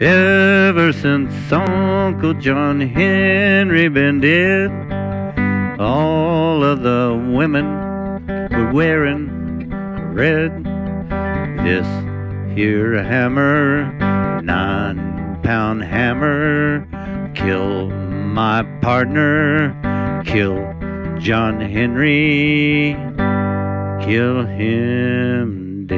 Ever since Uncle John Henry been dead, all of the women were wearing red. This here hammer, nine pound hammer, kill my partner, kill John Henry, kill him dead.